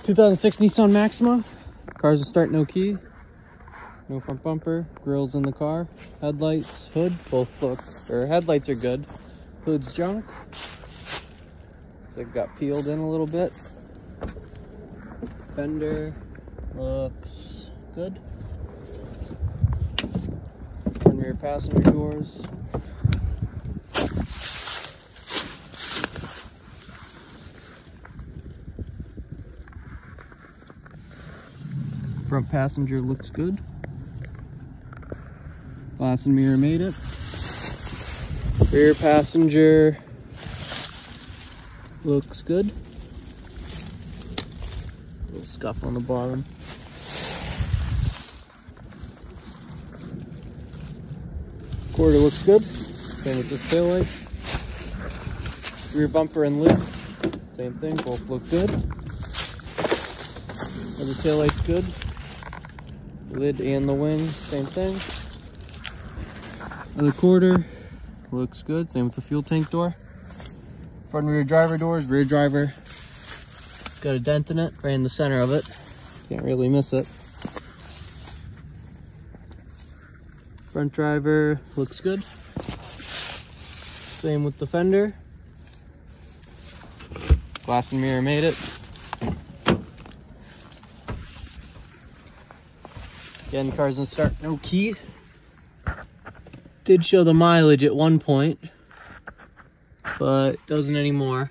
2006 Nissan Maxima. Car's a start no key. No front bumper. Grills in the car. Headlights, hood, both look, or headlights are good. Hood's junk. Like it got peeled in a little bit. Fender looks good. Front rear passenger doors. Front passenger looks good. Glass and mirror made it. Rear passenger looks good. Little scuff on the bottom. Quarter looks good. Same with this tail light. Rear bumper and lid, same thing, both look good. Other tail light's good. Lid and the wing, same thing. Other quarter looks good. Same with the fuel tank door. Front and rear driver doors, rear driver. It's got a dent in it, right in the center of it. Can't really miss it. Front driver looks good. Same with the fender. Glass and mirror made it. Again, cars in start, no key. Did show the mileage at one point, but doesn't anymore.